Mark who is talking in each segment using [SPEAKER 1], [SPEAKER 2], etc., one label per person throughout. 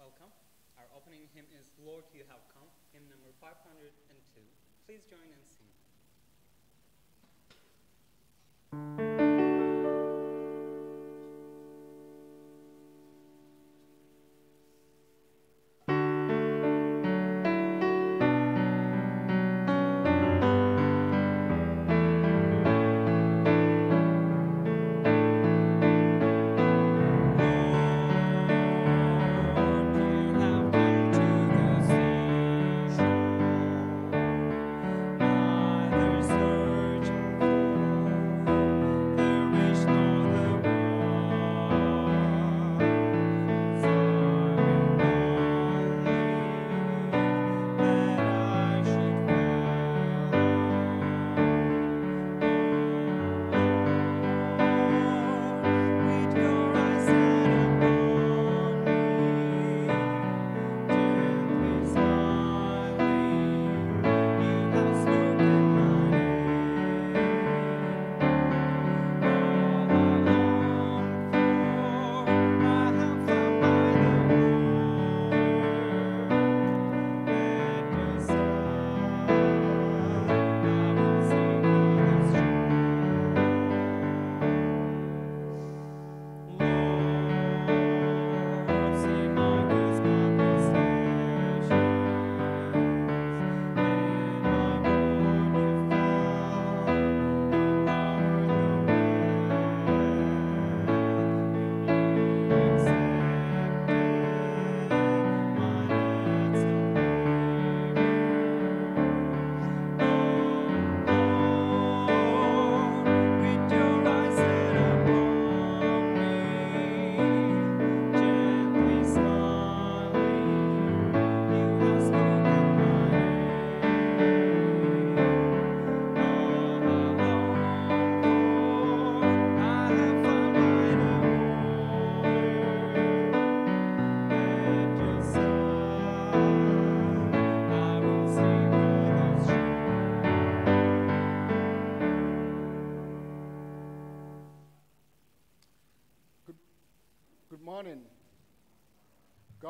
[SPEAKER 1] Welcome. Our opening hymn is Lord, You Have Come, hymn number 502. Please join and sing.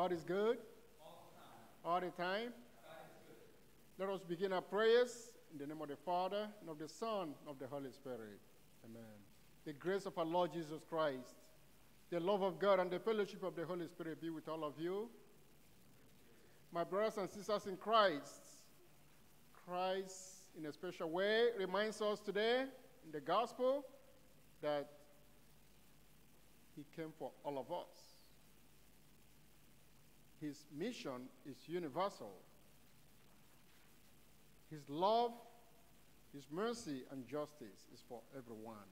[SPEAKER 2] God is good all the time. Let us begin our prayers in the name of the Father, and of the Son, and of the Holy Spirit. Amen. The grace of our Lord Jesus Christ, the love of God, and the fellowship of the Holy Spirit be with all of you. My brothers and sisters in Christ, Christ, in a special way, reminds us today in the gospel that he came for all of us. His mission is universal. His love, His mercy, and justice is for everyone.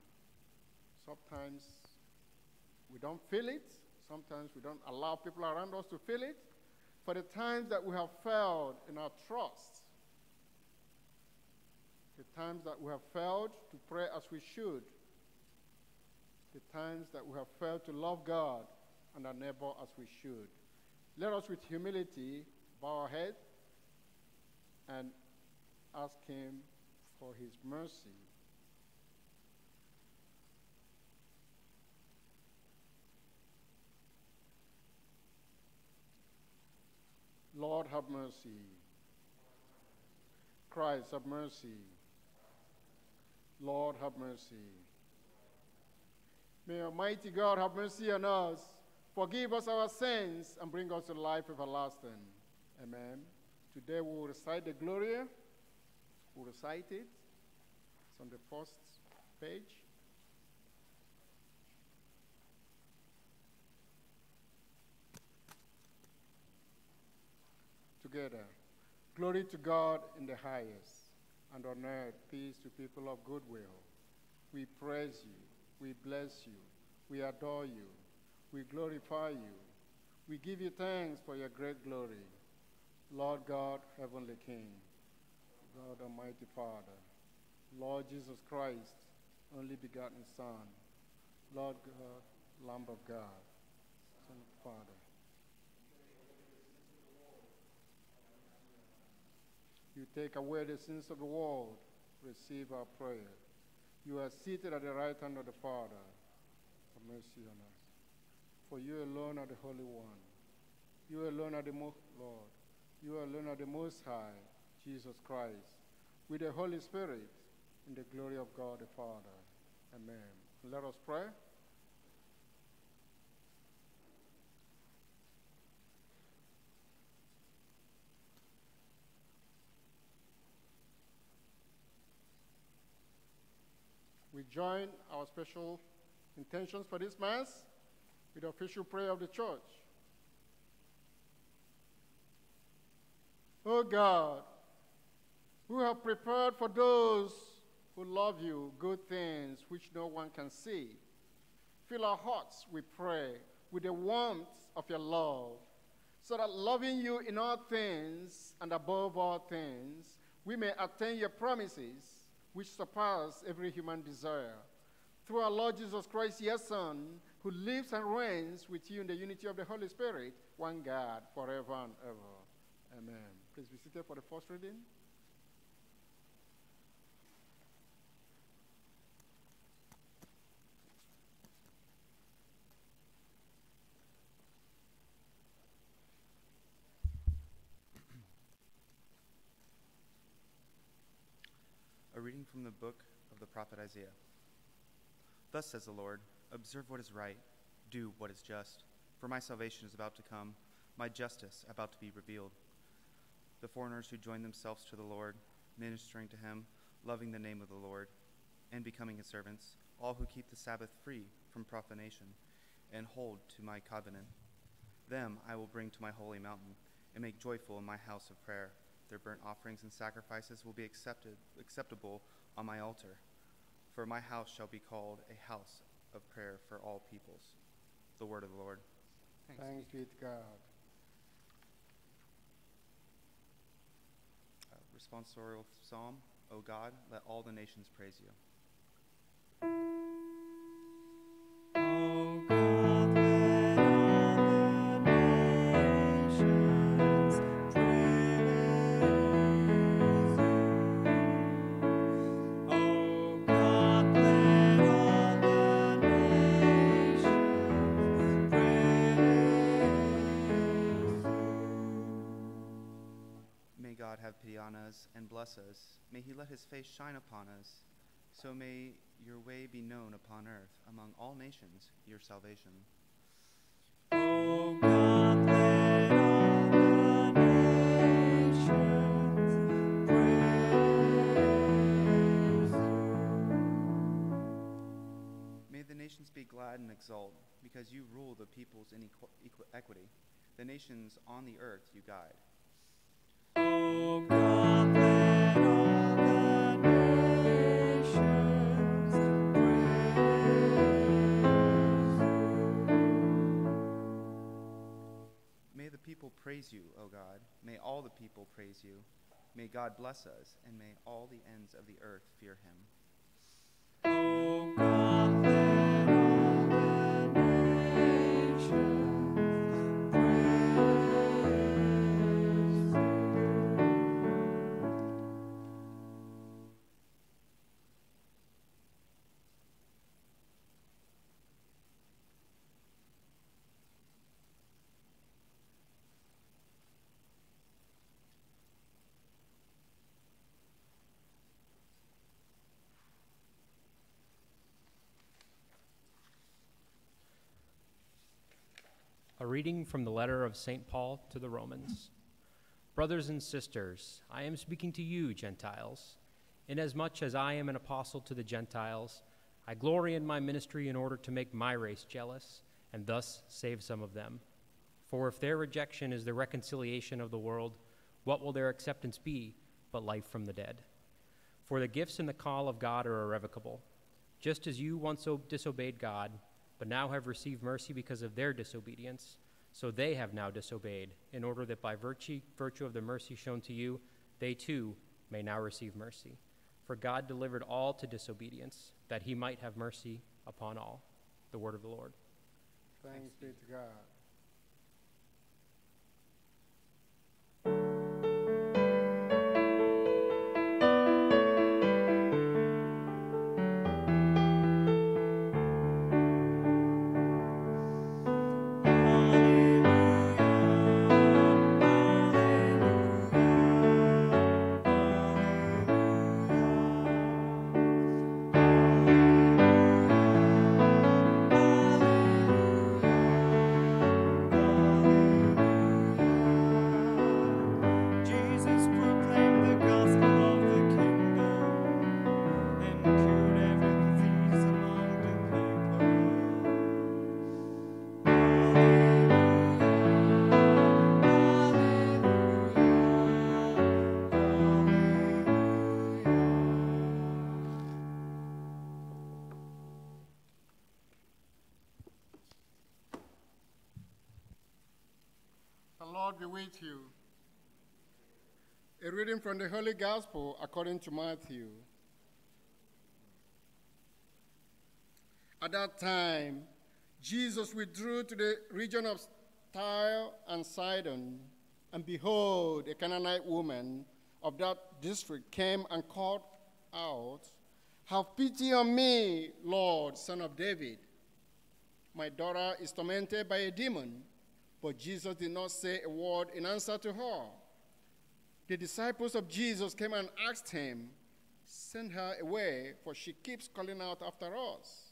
[SPEAKER 2] Sometimes we don't feel it. Sometimes we don't allow people around us to feel it. For the times that we have failed in our trust, the times that we have failed to pray as we should, the times that we have failed to love God and our neighbor as we should. Let us, with humility, bow our head and ask Him for His mercy. Lord, have mercy. Christ, have mercy. Lord, have mercy. May Almighty God have mercy on us, forgive us our sins, and bring us to life everlasting. Amen. Today we will recite the Gloria. We'll recite it. It's on the first page. Together. Glory to God in the highest, and on earth peace to people of goodwill. We praise you we bless you. We adore you. We glorify you. We give you thanks for your great glory. Lord God, Heavenly King, God Almighty Father, Lord Jesus Christ, only begotten Son, Lord God, Lamb of God, Son of Father. You take away the sins of the world, receive our prayer. You are seated at the right hand of the Father. Have mercy on us. For you alone are the Holy One. You alone are the most, Lord. You alone are the most high, Jesus Christ, with the Holy Spirit, in the glory of God the Father. Amen. Let us pray. We join our special intentions for this Mass with the official prayer of the church. O God, who have prepared for those who love you good things which no one can see, fill our hearts, we pray, with the warmth of your love, so that loving you in all things and above all things, we may attain your promises, which surpass every human desire. Through our Lord Jesus Christ, your Son, who lives and reigns with you in the unity of the Holy Spirit, one God, forever and ever. Amen. Please be seated for the first reading.
[SPEAKER 3] A reading from the book of the prophet Isaiah. Thus says the Lord Observe what is right, do what is just, for my salvation is about to come, my justice about to be revealed. The foreigners who join themselves to the Lord, ministering to him, loving the name of the Lord, and becoming his servants, all who keep the Sabbath free from profanation, and hold to my covenant. Them I will bring to my holy mountain, and make joyful in my house of prayer. Their burnt offerings and sacrifices will be accepted, acceptable on my altar. For my house shall be called a house of prayer for all peoples. The word of the Lord.
[SPEAKER 4] Thanks.
[SPEAKER 2] Thanks be to God.
[SPEAKER 3] Uh, responsorial psalm. O God, let all the nations praise you.
[SPEAKER 1] O God,
[SPEAKER 3] pity on us and bless us. May he let his face shine upon us. So may your way be known upon earth among all nations, your salvation.
[SPEAKER 1] God, let all the nations praise
[SPEAKER 3] May the nations be glad and exult, because you rule the peoples in equ- equity. The nations on the earth you guide.
[SPEAKER 1] Praise
[SPEAKER 3] May the people praise you, O God. May all the people praise you. May God bless us, and may all the ends of the earth fear him.
[SPEAKER 1] O God, let all the nations
[SPEAKER 5] reading from the letter of St. Paul to the Romans. Brothers and sisters, I am speaking to you, Gentiles. Inasmuch as I am an apostle to the Gentiles, I glory in my ministry in order to make my race jealous and thus save some of them. For if their rejection is the reconciliation of the world, what will their acceptance be but life from the dead? For the gifts and the call of God are irrevocable. Just as you once disobeyed God, but now have received mercy because of their disobedience, so they have now disobeyed, in order that by virtue, virtue of the mercy shown to you, they too may now receive mercy. For God delivered all to disobedience, that he might have mercy upon all. The word of the Lord.
[SPEAKER 2] Thanks be to God. Be with you. A reading from the Holy Gospel according to Matthew. At that time, Jesus withdrew to the region of Tyre and Sidon, and behold, a Canaanite woman of that district came and called out, Have pity on me, Lord, son of David. My daughter is tormented by a demon. But Jesus did not say a word in answer to her. The disciples of Jesus came and asked him, Send her away, for she keeps calling out after us.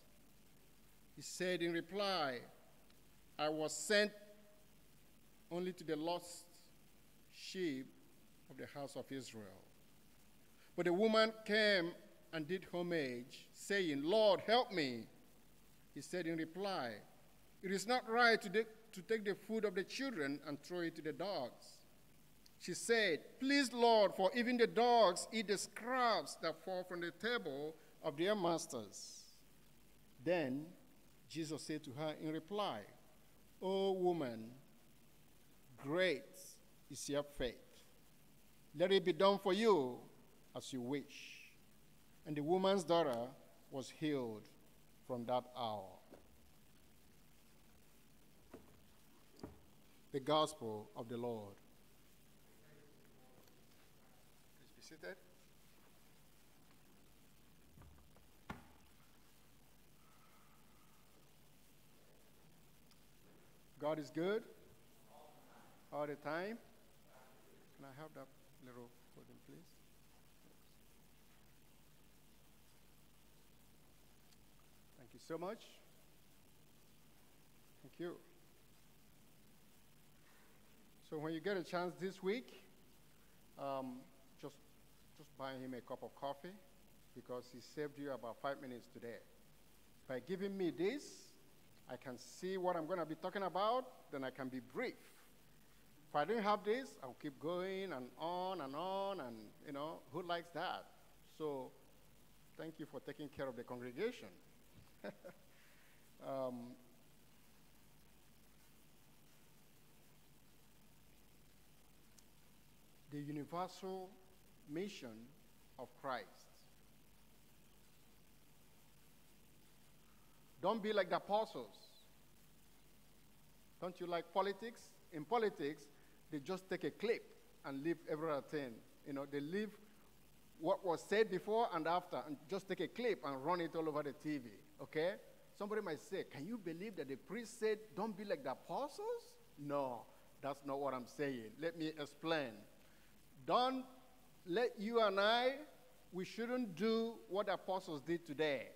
[SPEAKER 2] He said in reply, I was sent only to the lost sheep of the house of Israel. But the woman came and did homage, saying, Lord, help me. He said in reply, It is not right to, to take the food of the children and throw it to the dogs. She said, Please, Lord, for even the dogs eat the scraps that fall from the table of their masters. Then Jesus said to her in reply, O woman, great is your faith. Let it be done for you as you wish. And the woman's daughter was healed from that hour. The Gospel of the Lord. Please be seated. God is good all the time. Can I have that little podium, please? Thank you so much. Thank you. So when you get a chance this week, um, just just buy him a cup of coffee because he saved you about five minutes today. By giving me this, I can see what I'm going to be talking about, then I can be brief. If I didn't have this, I'll keep going and on and on, and you know, who likes that? So, thank you for taking care of the congregation. um, the universal mission of Christ. Don't be like the apostles. Don't you like politics? In politics, they just take a clip and leave everything. You know, they leave what was said before and after and just take a clip and run it all over the TV. Okay? Somebody might say, Can you believe that the priest said, Don't be like the apostles? No, that's not what I'm saying. Let me explain. Don't let you and I, we shouldn't do what the apostles did today.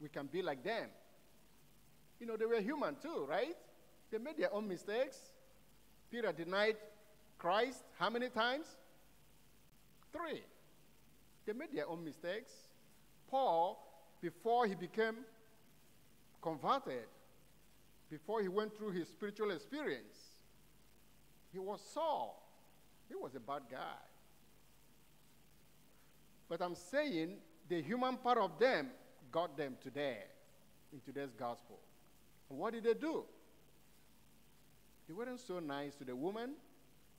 [SPEAKER 2] We can be like them. You know, they were human too, right? They made their own mistakes. Peter denied Christ how many times? Three. They made their own mistakes. Paul, before he became converted, before he went through his spiritual experience, he was Saul. He was a bad guy. But I'm saying the human part of them got them today in today's gospel. And what did they do? They weren't so nice to the woman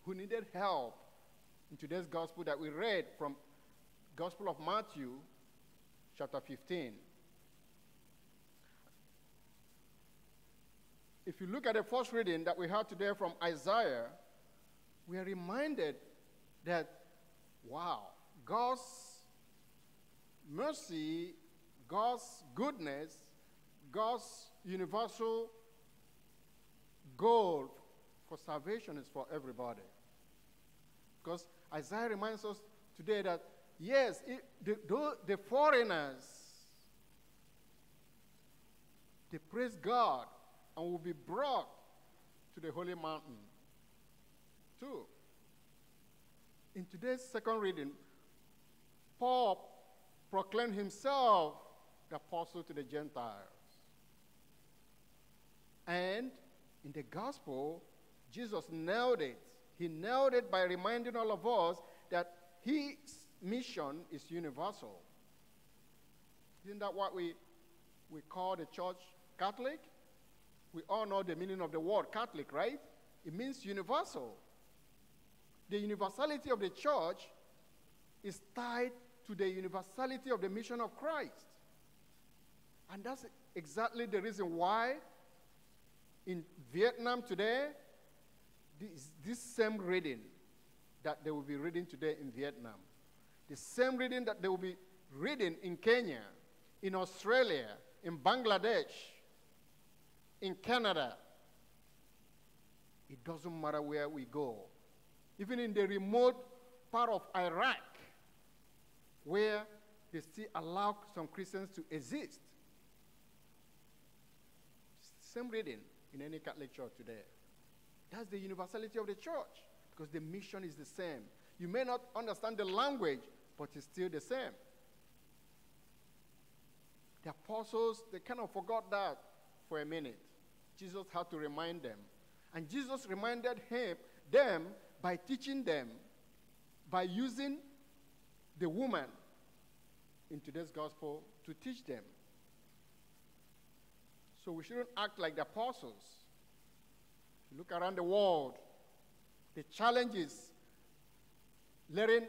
[SPEAKER 2] who needed help in today's gospel that we read from Gospel of Matthew, chapter 15. If you look at the first reading that we had today from Isaiah, we are reminded that, wow, God's mercy, God's goodness, God's universal goal for salvation is for everybody. Because Isaiah reminds us today that, yes, it, the, the, the foreigners, they praise God and will be brought to the holy mountain too. In today's second reading, Paul proclaimed himself the apostle to the Gentiles. And in the gospel, Jesus nailed it. He nailed it by reminding all of us that his mission is universal. Isn't that what we, we call the church Catholic? We all know the meaning of the word Catholic, right? it means universal. The universality of the church is tied to the universality of the mission of Christ. And that's exactly the reason why in Vietnam today, this, this same reading that they will be reading today in Vietnam, the same reading that they will be reading in Kenya, in Australia, in Bangladesh, in Canada. It doesn't matter where we go. Even in the remote part of Iraq, where they still allow some Christians to exist. Same reading in any Catholic church today. That's the universality of the church because the mission is the same. You may not understand the language, but it's still the same. The apostles, they kind of forgot that for a minute. Jesus had to remind them. And Jesus reminded him, them by teaching them, by using the woman in today's gospel to teach them. So we shouldn't act like the apostles. Look around the world, the challenge is letting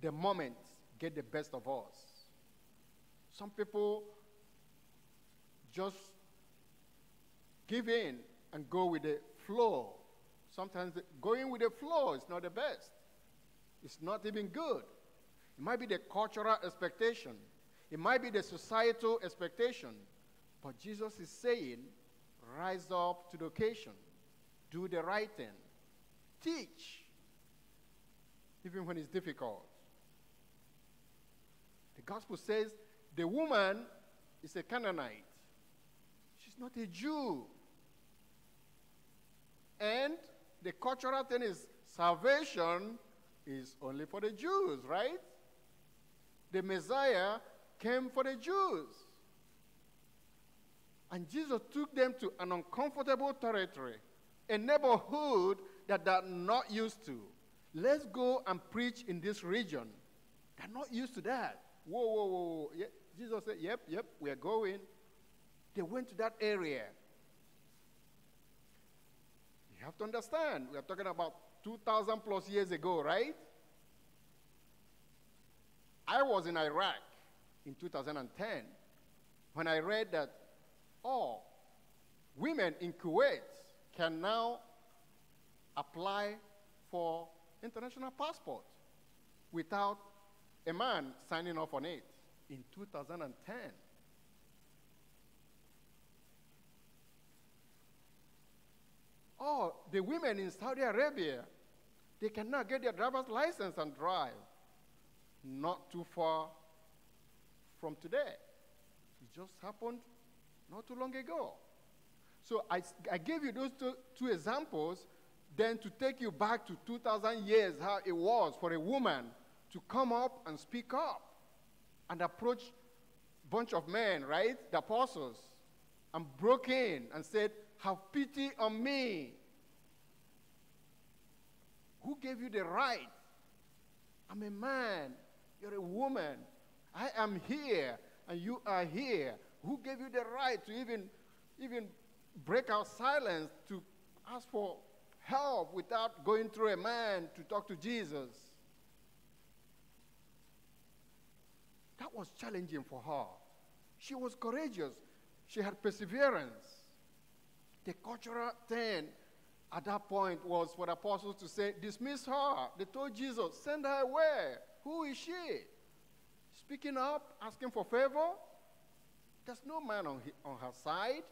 [SPEAKER 2] the moment get the best of us. Some people just give in and go with the flow. Sometimes going with the flow is not the best. It's not even good. It might be the cultural expectation. It might be the societal expectation. But Jesus is saying, rise up to the occasion. Do the right thing. Teach. Even when it's difficult. The gospel says the woman is a Canaanite. She's not a Jew. And the cultural thing is salvation is only for the Jews, right? The Messiah came for the Jews. And Jesus took them to an uncomfortable territory, a neighborhood that they're not used to. Let's go and preach in this region. They're not used to that. Whoa, whoa, whoa. Yeah, Jesus said, Yep, yep, we're going. They went to that area. Have to understand, we are talking about 2,000 plus years ago, right? I was in Iraq in 2010 when I read that, oh, women in Kuwait can now apply for international passport without a man signing off on it in 2010. Oh, the women in Saudi Arabia, they cannot get their driver's license and drive. Not too far from today. It just happened not too long ago. So I, I gave you those two, two examples, then to take you back to 2,000 years, how it was for a woman to come up and speak up and approach a bunch of men, right, the apostles, and broke in and said, Have pity on me. Who gave you the right? I'm a man. You're a woman. I am here, and you are here. Who gave you the right to even, even break our silence to ask for help without going through a man to talk to Jesus? That was challenging for her. She was courageous. She had perseverance. The cultural thing at that point was for the apostles to say, dismiss her. They told Jesus, send her away. Who is she? Speaking up, asking for favor. There's no man on, he, on her side.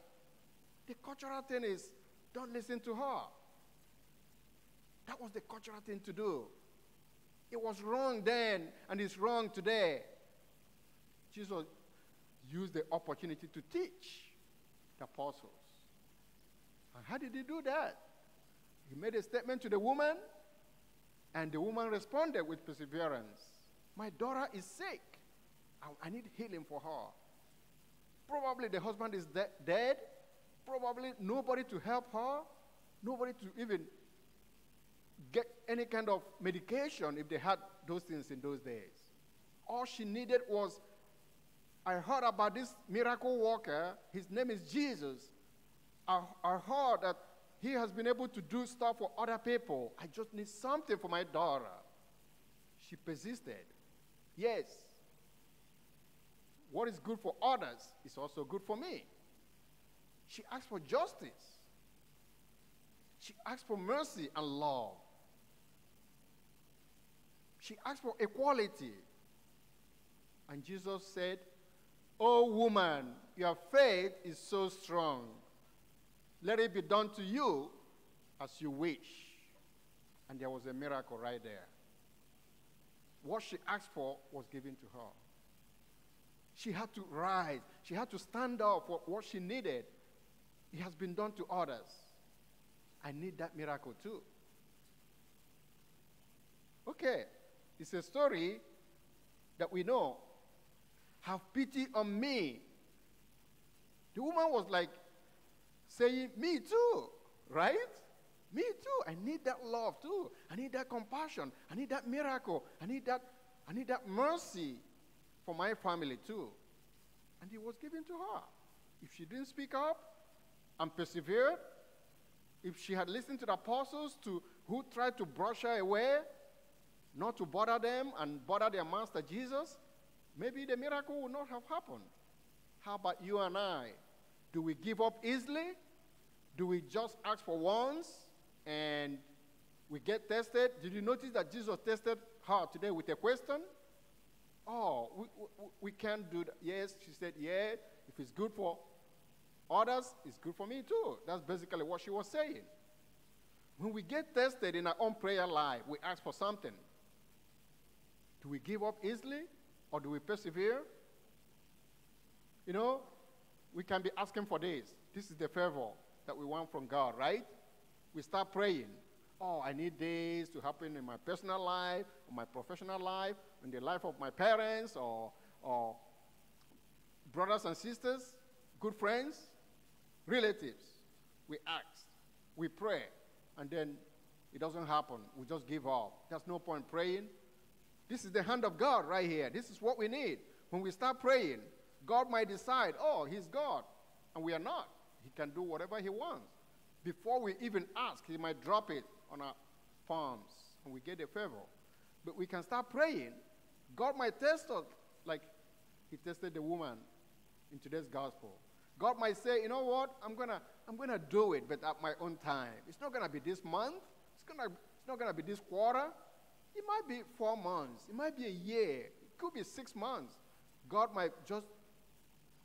[SPEAKER 2] The cultural thing is, don't listen to her. That was the cultural thing to do. It was wrong then, and it's wrong today. Jesus used the opportunity to teach the apostles. And how did he do that? He made a statement to the woman, and the woman responded with perseverance. My daughter is sick. I, need healing for her. Probably the husband is de- dead. Probably nobody to help her. Nobody to even get any kind of medication if they had those things in those days. All she needed was I heard about this miracle worker. His name is Jesus. I, heard that he has been able to do stuff for other people. I just need something for my daughter. She persisted. Yes. What is good for others is also good for me. She asked for justice. She asked for mercy and love. She asked for equality. And Jesus said, Oh, woman, your faith is so strong. Let it be done to you as you wish. And there was a miracle right there. What she asked for was given to her. She had to rise, she had to stand up for what she needed. It has been done to others. I need that miracle too. Okay, it's a story that we know. Have pity on me. The woman was like saying, Me too, right? Me too. I need that love too. I need that compassion. I need that miracle. I need that, I need that mercy for my family too. And it was given to her. If she didn't speak up and persevered, if she had listened to the apostles to, who tried to brush her away, not to bother them and bother their master Jesus, maybe the miracle would not have happened. How about you and I? Do we give up easily? Do we just ask for once and we get tested? Did you notice that Jesus tested her today with a question? Oh, we, we, we can't do that. Yes, she said, yeah, if it's good for others, it's good for me too. That's basically what she was saying. When we get tested in our own prayer life, we ask for something. Do we give up easily or do we persevere? You know, we can be asking for this. This is the favor that we want from God, right? We start praying. Oh, I need this to happen in my personal life, or my professional life, in the life of my parents, or, or brothers and sisters, good friends, relatives. We ask, we pray, and then it doesn't happen. We just give up. There's no point praying. This is the hand of God right here. This is what we need. When we start praying, God might decide, oh, He's God, and we are not. He can do whatever He wants. Before we even ask, He might drop it on our palms, and we get a favor. But we can start praying. God might test us like He tested the woman in today's gospel. God might say, you know what, I'm gonna, I'm gonna do it, but at my own time. It's not gonna be this month. It's gonna, it's not gonna be this quarter. It might be four months. It might be a year. It could be six months. God might just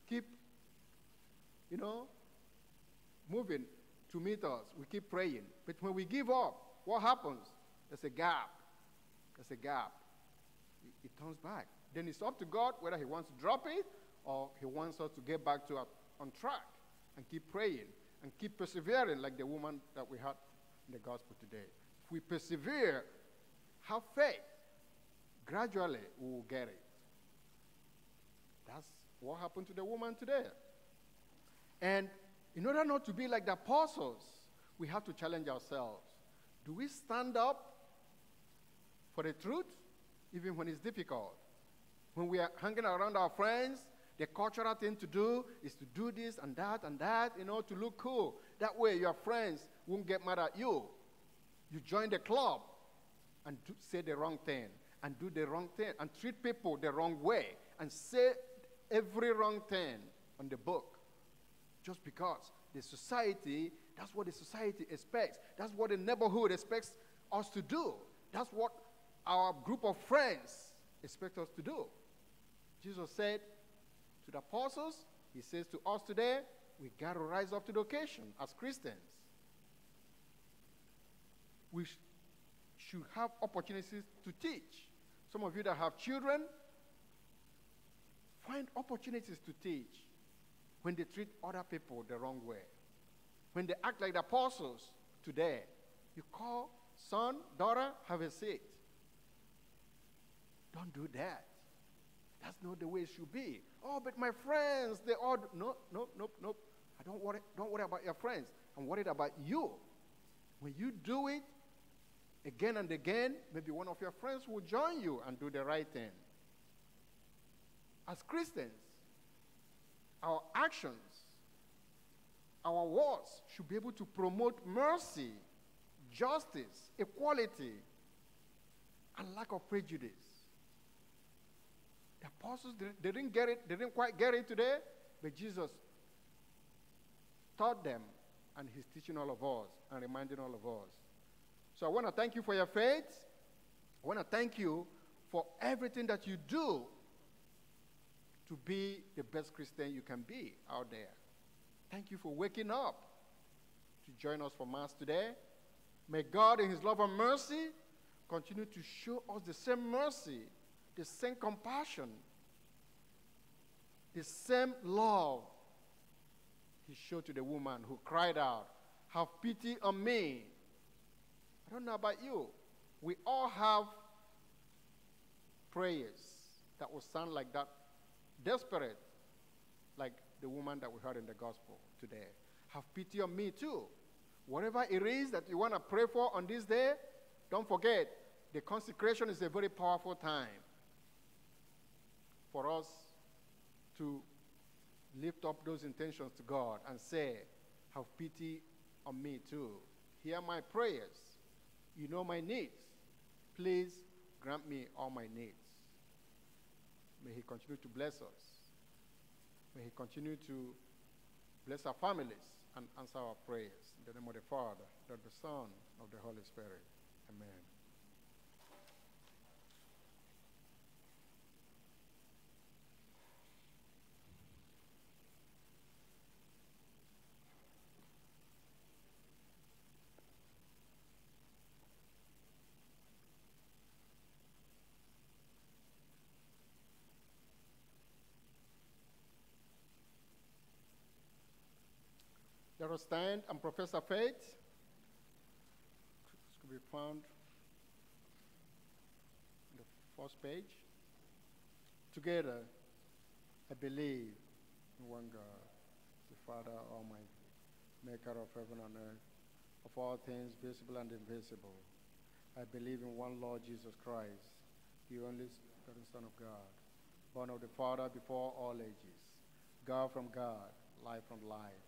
[SPEAKER 2] keep, you know, moving to meet us. We keep praying. But when we give up, what happens? There's a gap. There's a gap. It, it turns back. Then it's up to God whether He wants to drop it or He wants us to get back to our, on track and keep praying and keep persevering, like the woman that we had in the gospel today. If we persevere, have faith, gradually we will get it. That's what happened to the woman today. And in order not to be like the apostles, we have to challenge ourselves. Do we stand up for the truth, even when it's difficult? When we are hanging around our friends, the cultural thing to do is to do this and that and that, you know, to look cool. That way your friends won't get mad at you. You join the club and do, say the wrong thing and do the wrong thing and treat people the wrong way and say every wrong thing on the book just because the society, that's what the society expects. That's what the neighborhood expects us to do. That's what our group of friends expect us to do. Jesus said to the apostles, He says to us today, we got to rise up to the occasion as Christians. We sh- should have opportunities to teach. Some of you that have children, find opportunities to teach when they treat other people the wrong way. When they act like the apostles today, you call son, daughter, have a seat. Don't do that. That's not the way it should be. Oh, but my friends, they all do. no, no, no, no. I don't worry, don't worry about your friends. I'm worried about you. When you do it again and again, maybe one of your friends will join you and do the right thing. As Christians, our actions our words should be able to promote mercy, justice, equality, and lack of prejudice. The apostles, they, didn't get it, they didn't quite get it today, but Jesus taught them, and He's teaching all of us and reminding all of us. So I want to thank you for your faith. I want to thank you for everything that you do to be the best Christian you can be out there. Thank you for waking up to join us for Mass today. May God, in His love and mercy, continue to show us the same mercy, the same compassion, the same love He showed to the woman who cried out, Have pity on me. I don't know about you. We all have prayers that will sound like that, desperate, like the woman that we heard in the gospel today. Have pity on me too. Whatever it is that you want to pray for on this day, don't forget the consecration is a very powerful time for us to lift up those intentions to God and say, Have pity on me too. Hear my prayers. You know my needs. Please grant me all my needs. He continue to bless us. May He continue to bless our families and answer our prayers. In the name of the Father, of the Son, of the Holy Spirit. Amen. Let us stand and profess our faith. Could be found on the first page. Together, I believe in one God, the Father Almighty, maker of heaven and earth, of all things visible and invisible. I believe in one Lord Jesus Christ, the only Son of God, born of the Father before all ages, God from God, life from life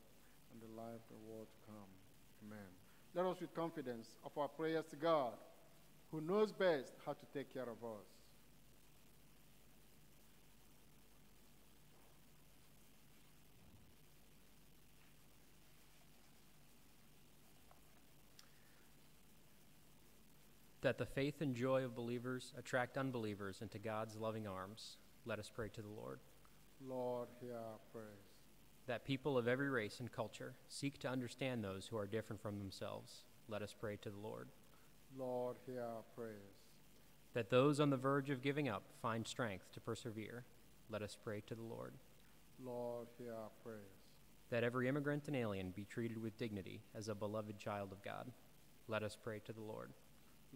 [SPEAKER 2] and the life of the world to come. Amen. Let us with confidence offer our prayers to God, who knows best how to take care of us.
[SPEAKER 5] That the faith and joy of believers attract unbelievers into God's loving arms, let us pray to the Lord.
[SPEAKER 2] Lord, hear our prayers.
[SPEAKER 5] That people of every race and culture seek to understand those who are different from themselves, let us pray to the Lord.
[SPEAKER 2] Lord, hear our prayers.
[SPEAKER 5] That those on the verge of giving up find strength to persevere, let us pray to the Lord.
[SPEAKER 2] Lord, hear our prayers.
[SPEAKER 5] That every immigrant and alien be treated with dignity as a beloved child of God, let us pray to the Lord.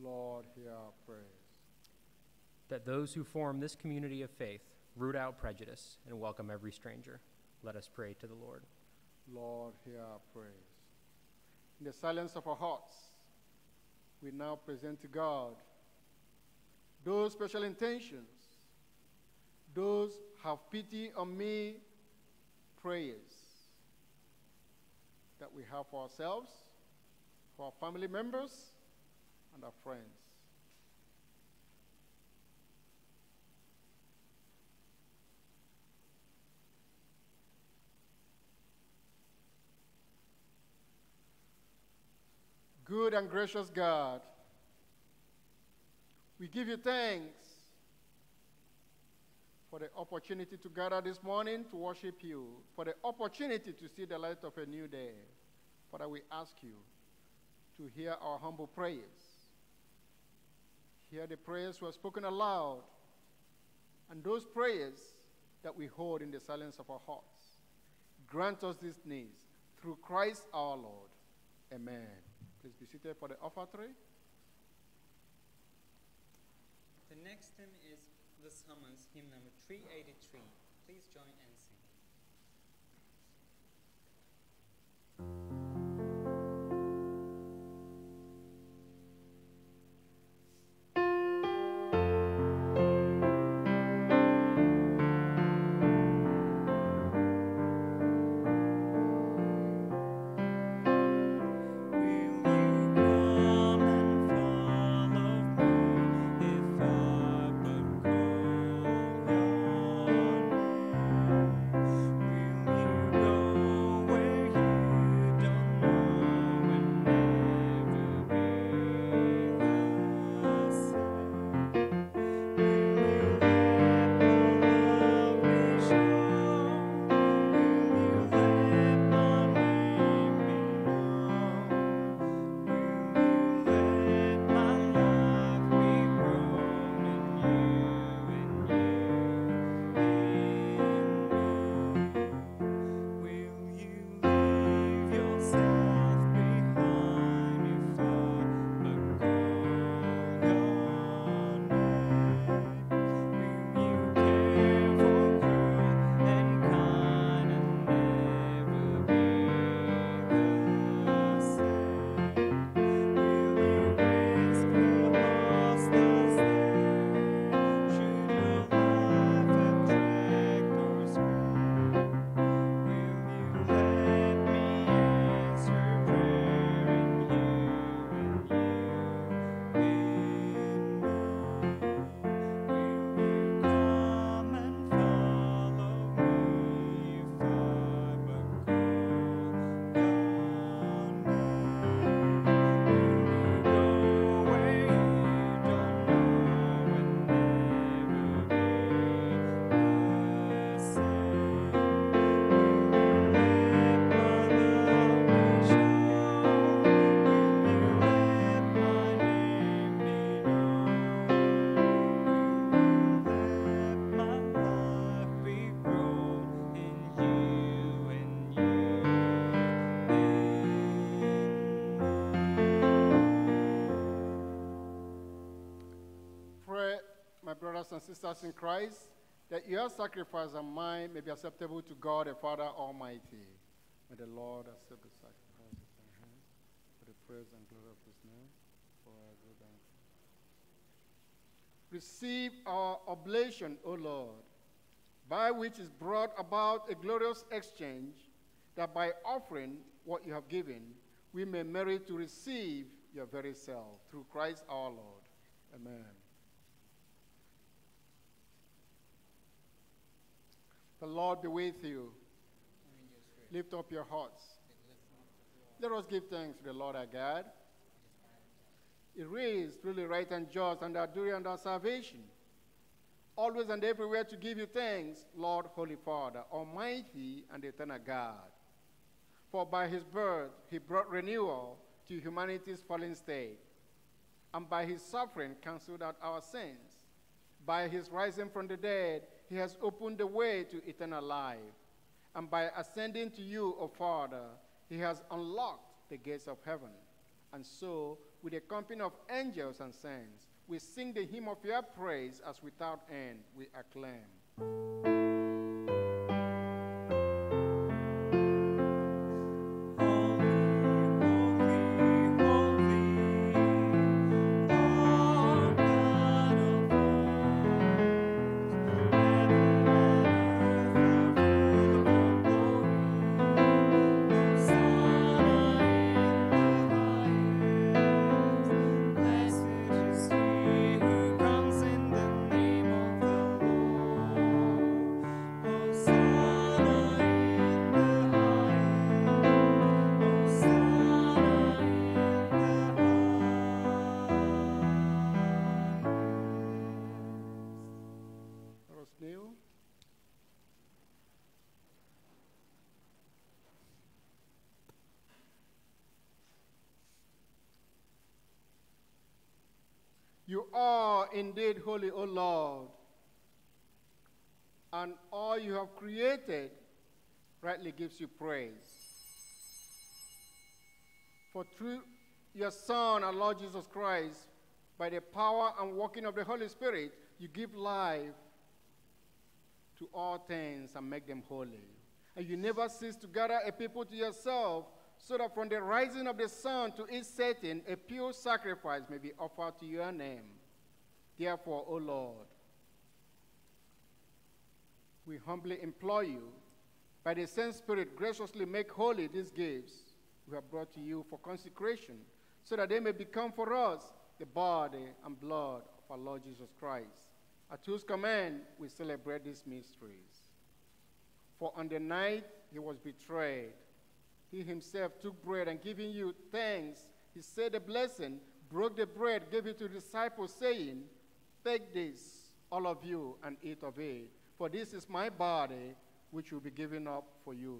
[SPEAKER 2] Lord, hear our prayers.
[SPEAKER 5] That those who form this community of faith root out prejudice and welcome every stranger, let us pray to the Lord.
[SPEAKER 2] Lord, hear our prayers. In the silence of our hearts, we now present to God those special intentions, those have pity on me prayers that we have for ourselves, for our family members, and our friends. Good and gracious God, we give you thanks for the opportunity to gather this morning to worship you, for the opportunity to see the light of a new day. Father, we ask you to hear our humble prayers. Hear the prayers were spoken aloud, and those prayers that we hold in the silence of our hearts. Grant us these needs through Christ our Lord. Amen. Please be seated for the offertory.
[SPEAKER 1] The next hymn is the summons, hymn number 383. Please join and sing.
[SPEAKER 2] Brothers and sisters in Christ, that your sacrifice and mine may be acceptable to God the Father Almighty. May the Lord accept the sacrifices and hands for the praise and glory of his name. For our good and Receive our oblation, O Lord, by which is brought about a glorious exchange, that by offering what you have given, we may merit to receive your very self through Christ our Lord. Amen. The Lord be with you. Lift up your hearts. Let us give thanks to the Lord our God. It is truly right and just and our duty and our salvation. Always and everywhere to give you thanks, Lord, Holy Father, Almighty and eternal God. For by his birth he brought renewal to humanity's fallen state, and by his suffering canceled out our sins. By his rising from the dead, he has opened the way to eternal life. And by ascending to you, O Father, he has unlocked the gates of heaven. And so, with a company of angels and saints, we sing the hymn of your praise as without end we acclaim. You are indeed holy, O Lord, and all you have created rightly gives you praise. For through your Son, our Lord Jesus Christ, by the power and working of the Holy Spirit, you give life to all things and make them holy. And you never cease to gather a people to yourself, so that from the rising of the sun to its setting, a pure sacrifice may be offered to your name. Therefore, O Lord, we humbly implore you, by the same Spirit, graciously make holy these gifts we have brought to you for consecration, so that they may become for us the body and blood of our Lord Jesus Christ, at whose command we celebrate these mysteries. For on the night he was betrayed, he himself took bread and giving you thanks, he said a blessing, broke the bread, gave it to the disciples, saying, Take this, all of you, and eat of it, for this is my body, which will be given up for you.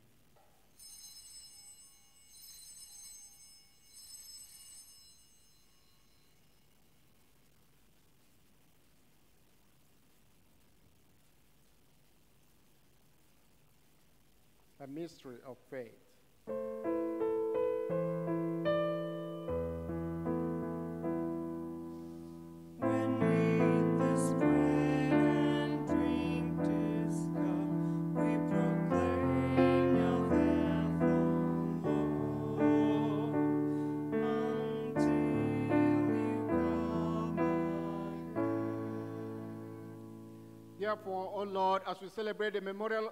[SPEAKER 2] We of faith.
[SPEAKER 4] death, O Lord, until you come again.
[SPEAKER 2] Therefore, O Lord, as we celebrate the memorial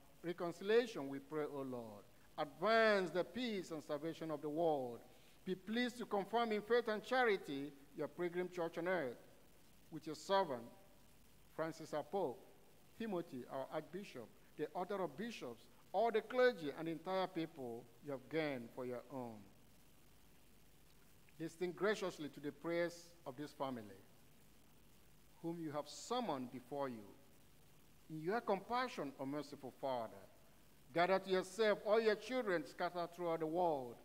[SPEAKER 2] reconciliation, we pray, O Lord, advance the peace and salvation of the world. Be pleased to confirm in faith and charity your pilgrim church on earth, with your servant, Francis our Pope, Timothy our Archbishop, the order of bishops, all the clergy and the entire people you have gained for your own. Listen graciously to the prayers of this family, whom you have summoned before you. In your compassion, O merciful Father, gather to yourself all your children scattered throughout the world,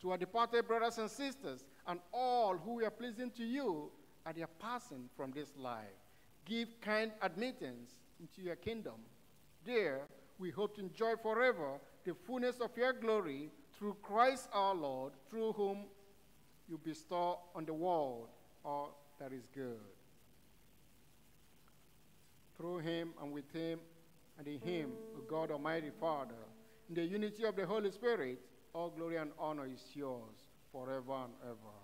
[SPEAKER 2] to our departed brothers and sisters, and all who are pleasing to you at their passing from this life. Give kind admittance into your kingdom. There, we hope to enjoy forever the fullness of your glory through Christ our Lord, through whom you bestow on the world all that is good. Through him and with him and in him, God Almighty Father, in the unity of the Holy Spirit, all glory and honor is yours forever and ever.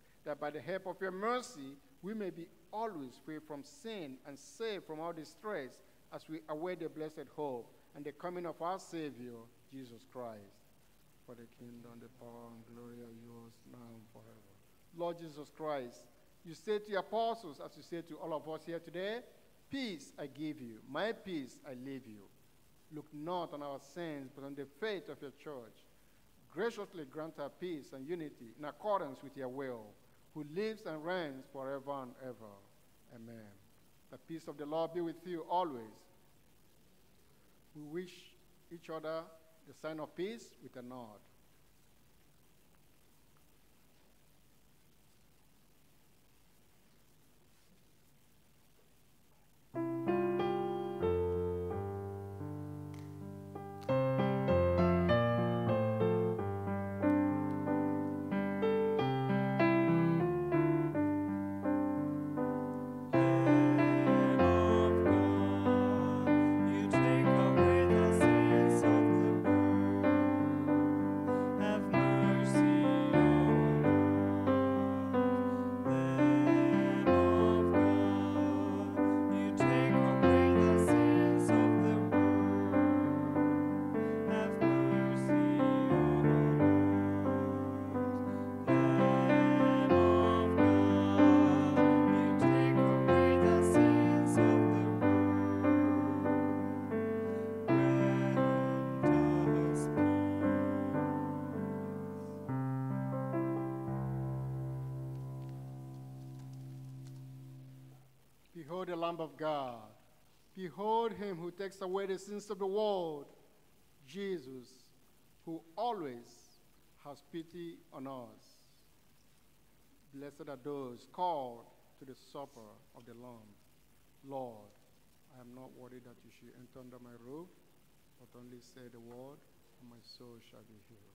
[SPEAKER 1] that by the help of your mercy we may be always free from sin and saved from all distress as we await the blessed hope and the coming of our Savior, Jesus Christ. For the kingdom, the power, and glory are yours now and forever. Lord Jesus Christ, you say to your apostles, as you say to all of us here today, Peace I give you, my peace I leave you. Look not on our sins, but on the faith of your church. Graciously grant her peace and unity in accordance with your will, who lives and reigns forever and ever. Amen. The peace of the Lord be with you always. We wish each other the sign of peace with a nod.
[SPEAKER 2] Lamb of God.
[SPEAKER 1] Behold him who takes away the sins of the world. Jesus, who always has pity on us. Blessed are those called to the supper of the Lamb. Lord, I am not worthy that you should enter under my roof, but only say the word, and my soul shall be healed.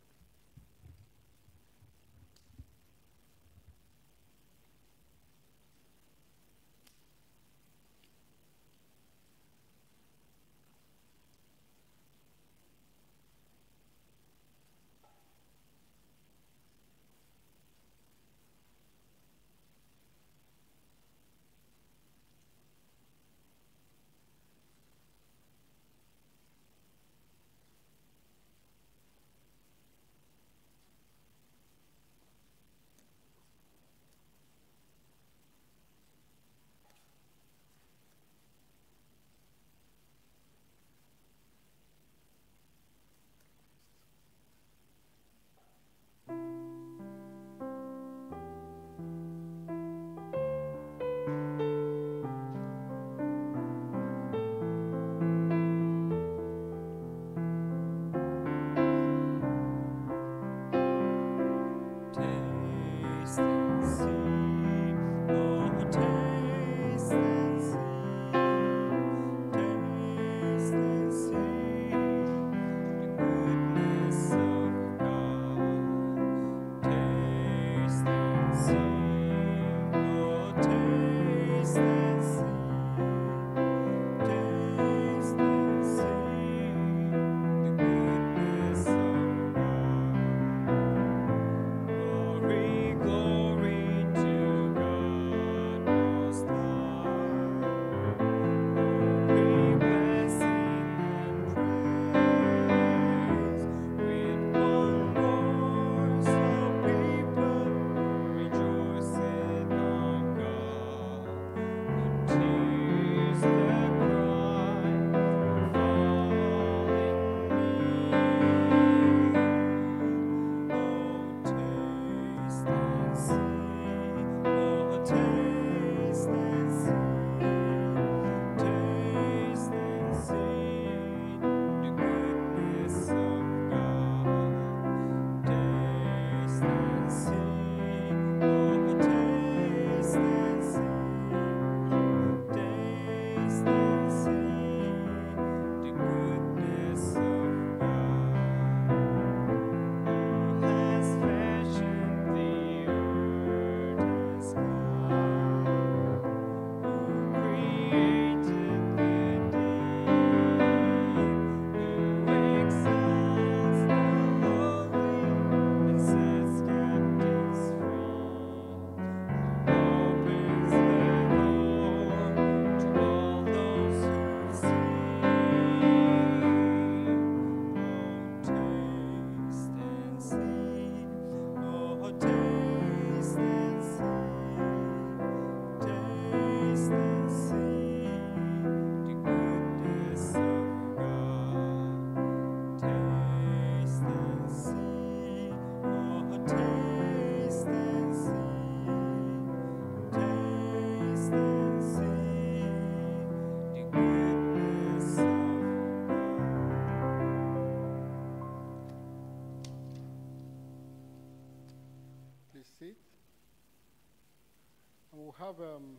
[SPEAKER 1] Have, um,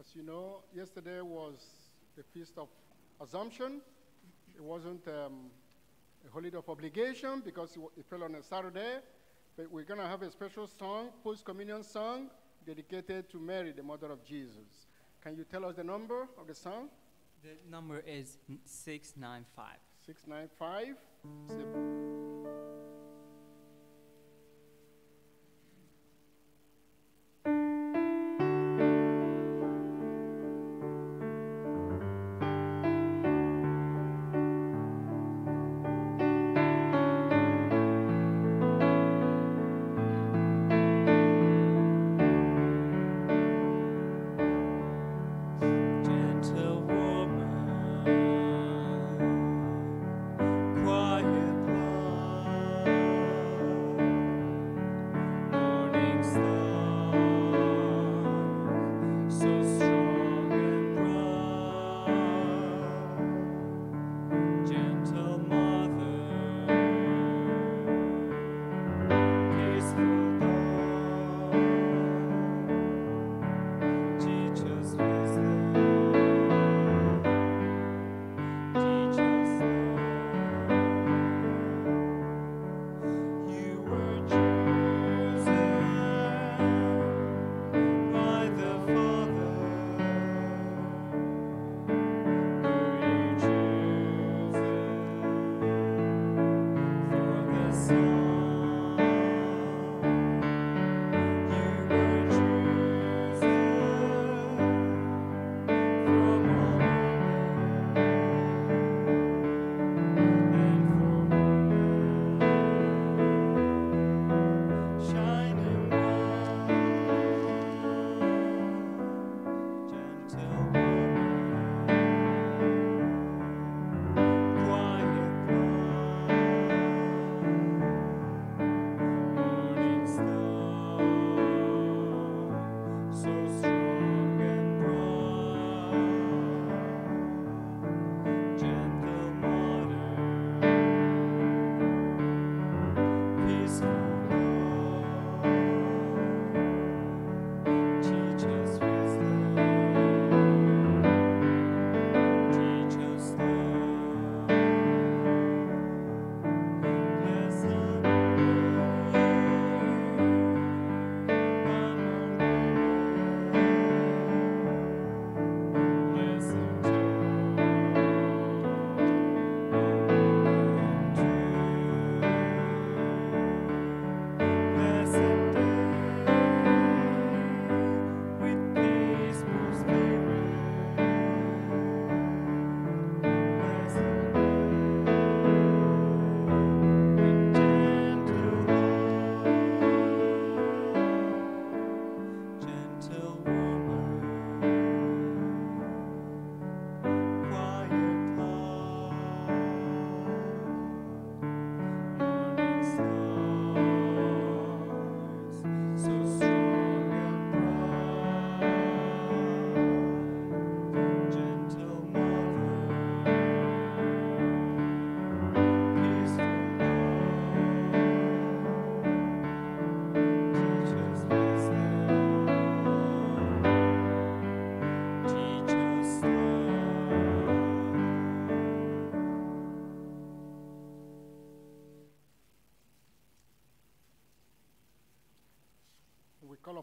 [SPEAKER 1] as you know, yesterday was the Feast of Assumption. It wasn't um, a holiday of obligation because it, it fell on a Saturday. But we're going to have a special song, post communion song, dedicated to Mary, the mother of Jesus. Can you tell us the number of the song?
[SPEAKER 4] The number is 695.
[SPEAKER 1] 695.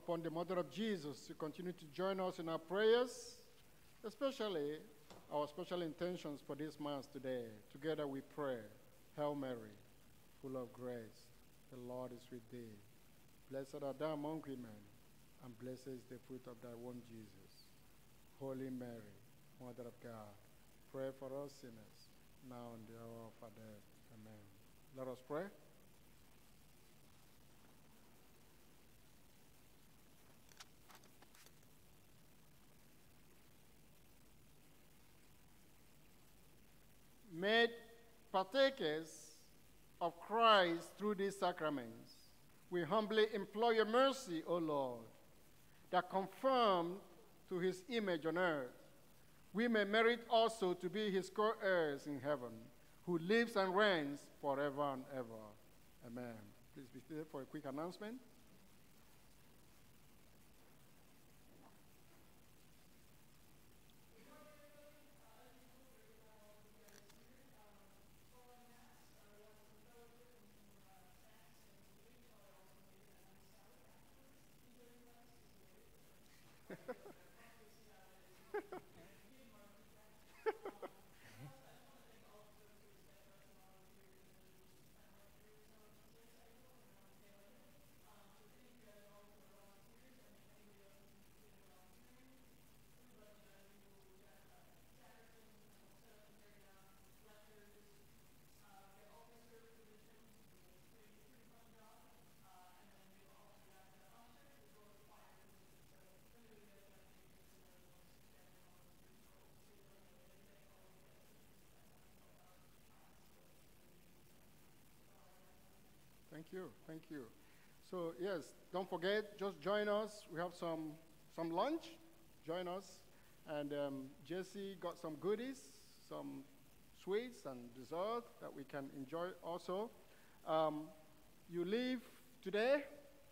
[SPEAKER 1] Upon the Mother of Jesus to continue to join us in our prayers, especially our special intentions for this Mass today. Together we pray, Hail Mary, full of grace, the Lord is with thee. Blessed art thou among women, and blessed is the fruit of thy womb, Jesus. Holy Mary, Mother of God, pray for us sinners, now and the hour of our death. Amen. Let us pray. Made partakers of Christ through these sacraments, we humbly implore your mercy, O Lord, that conformed to his image on earth, we may merit also to be his co heirs in heaven, who lives and reigns forever and ever. Amen. Please be seated for a quick announcement.
[SPEAKER 2] Thank you. Thank you. So, yes, don't forget, just join us. We have some, some lunch. Join us. And um, Jesse got some goodies, some sweets and dessert that we can enjoy also. Um, you leave today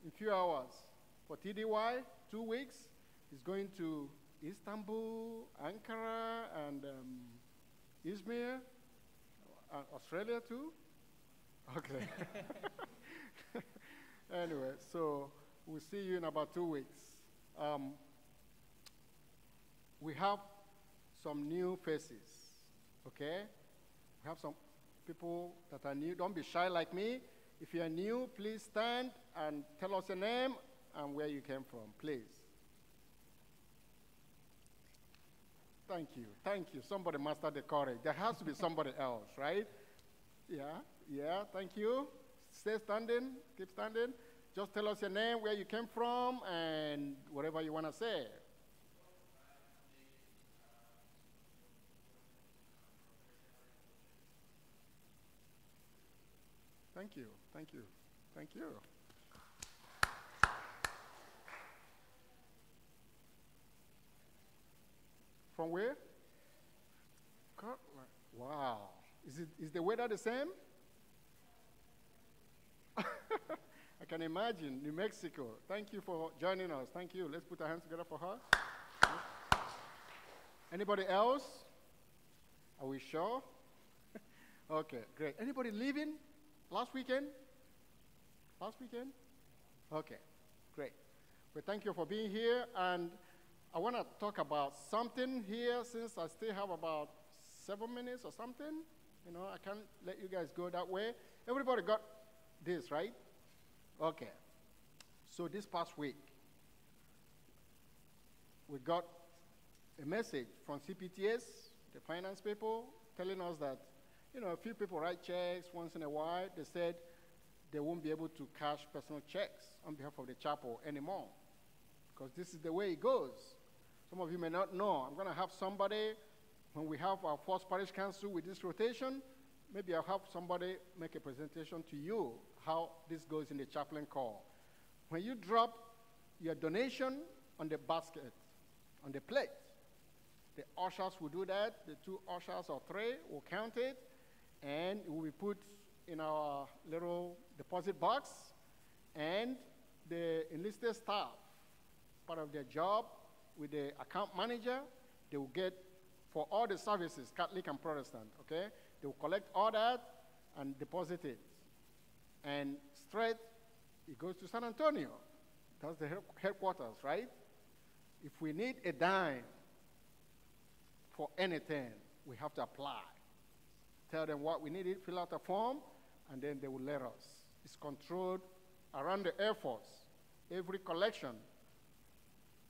[SPEAKER 2] in few hours for TDY, two weeks. He's going to Istanbul, Ankara, and um, Izmir, uh, Australia too. Okay. anyway, so we'll see you in about two weeks. Um, we have some new faces, okay? We have some people that are new. Don't be shy like me. If you are new, please stand and tell us your name and where you came from, please. Thank you. Thank you. Somebody mastered the courage. There has to be somebody else, right? Yeah, yeah, thank you. Stay standing, keep standing. Just tell us your name, where you came from, and whatever you want to say. Thank you, thank you, thank you. From where? Wow. Is, it, is the weather the same? I can imagine. New Mexico. Thank you for joining us. Thank you. Let's put our hands together for her. Anybody else? Are we sure? okay, great. Anybody leaving last weekend? Last weekend? Okay, great. Well, thank you for being here. And I want to talk about something here since I still have about seven minutes or something. You know, I can't let you guys go that way. Everybody got this, right? Okay. So this past week, we got a message from CPTS, the finance people, telling us that, you know, a few people write checks once in a while. They said they won't be able to cash personal checks on behalf of the chapel anymore because this is the way it goes. Some of you may not know. I'm going to have somebody, when we have our first parish council with this rotation, maybe I'll have somebody make a presentation to you how this goes in the chaplain corps. When you drop your donation on the basket, on the plate, the ushers will do that. The two ushers or three will count it, and it will be put in our little deposit box. And the enlisted staff, part of their job with the account manager, they will get for all the services, Catholic and Protestant, okay? They will collect all that and deposit it. And straight, it goes to San Antonio. That's the headquarters, right? If we need a dime for anything, we have to apply. Tell them what we need, fill out a form, and then they will let us. It's controlled around the Air Force. Every collection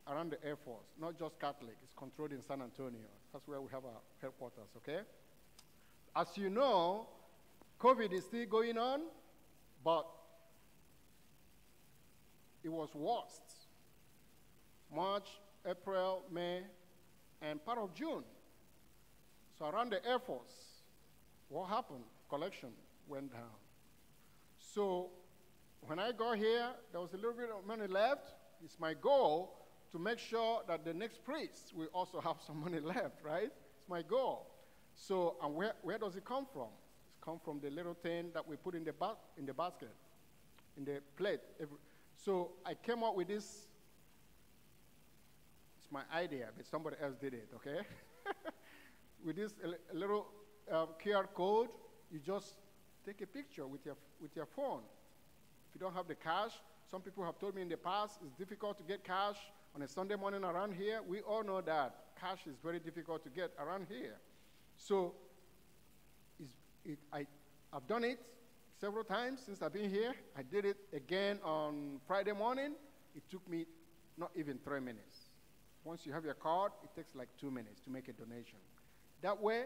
[SPEAKER 2] around the Air Force, not just Catholic, it's controlled in San Antonio. That's where we have our headquarters, okay? As you know, COVID is still going on, but it was worst. March, April, May, and part of June. So around the Air Force, what happened? Collection went down. So when I got here, there was a little bit of money left. It's my goal to make sure that the next priest will also have some money left, right? It's my goal. So, and where, where does it come from? It comes from the little thing that we put in the, ba- in the basket, in the plate. So I came up with this. It's my idea, but somebody else did it, okay? with this little uh, QR code, you just take a picture with your, with your phone. If you don't have the cash, some people have told me in the past it's difficult to get cash on a Sunday morning around here. We all know that cash is very difficult to get around here. So it, I, I've done it several times since I've been here. I did it again on Friday morning. It took me not even three minutes. Once you have your card, it takes like two minutes to make a donation. That way,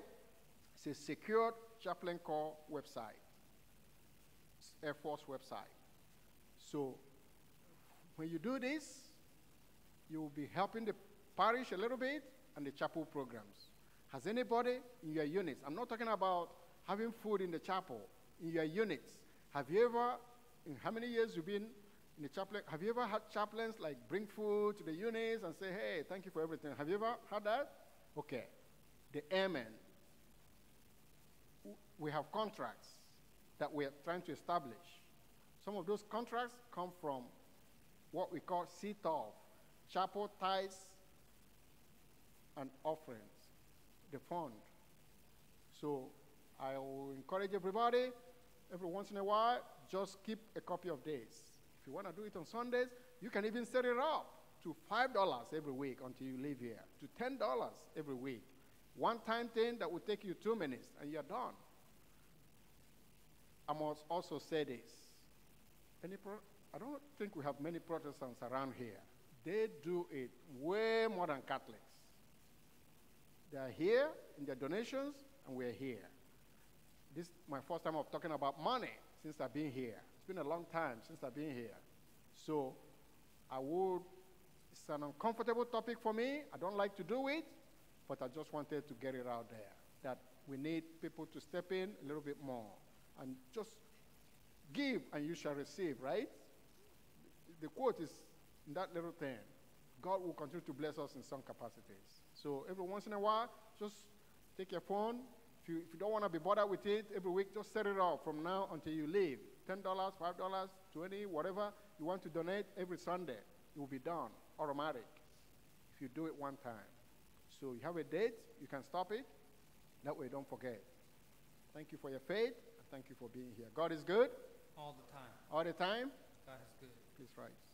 [SPEAKER 2] it's a secured chaplain corps website, Air Force website. So when you do this, you will be helping the parish a little bit and the chapel programs. Has anybody in your units, I'm not talking about having food in the chapel, in your units, have you ever in how many years you've been in the chaplain? Have you ever had chaplains like bring food to the units and say, hey, thank you for everything? Have you ever had that? Okay. The airmen. We have contracts that we are trying to establish. Some of those contracts come from what we call CTOF, chapel tithes and offerings, the fund. So I will encourage everybody, every once in a while, just keep a copy of this. If you want to do it on Sundays, you can even set it up to $5 every week until you leave here, to $10 every week. One time thing that will take you two minutes and you're done. I must also say this. I don't think we have many Protestants around here. They do it way more than Catholics. They are here in their donations, and we're here. This is my first time of talking about money since I've been here. It's been a long time since I've been here. So I would, it's an uncomfortable topic for me. I don't like to do it, but I just wanted to get it out there that we need people to step in a little bit more and just give and you shall receive, right? The quote is in that little thing. God will continue to bless us in some capacities. So every once in a while, just take your phone. If you, if you don't want to be bothered with it every week, just set it up from now until you leave. $10, $5, 20 whatever you want to donate every Sunday. It will be done, automatic, if you do it one time. So you have a date, you can stop it. That way, don't forget. Thank you for your faith. and Thank you for being here. God is good
[SPEAKER 1] All the time.
[SPEAKER 2] all the time.
[SPEAKER 1] God is good.
[SPEAKER 2] Please rise.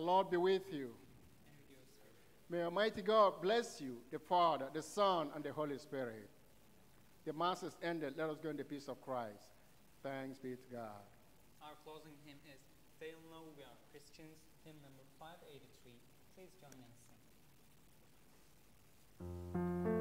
[SPEAKER 2] The Lord be with you. May Almighty God bless you, the Father, the Son, and the Holy Spirit. The Mass is ended. Let us go in the peace of Christ. Thanks be to God.
[SPEAKER 1] Our closing hymn is They Know We Are Christians, hymn number 583. Please join sing.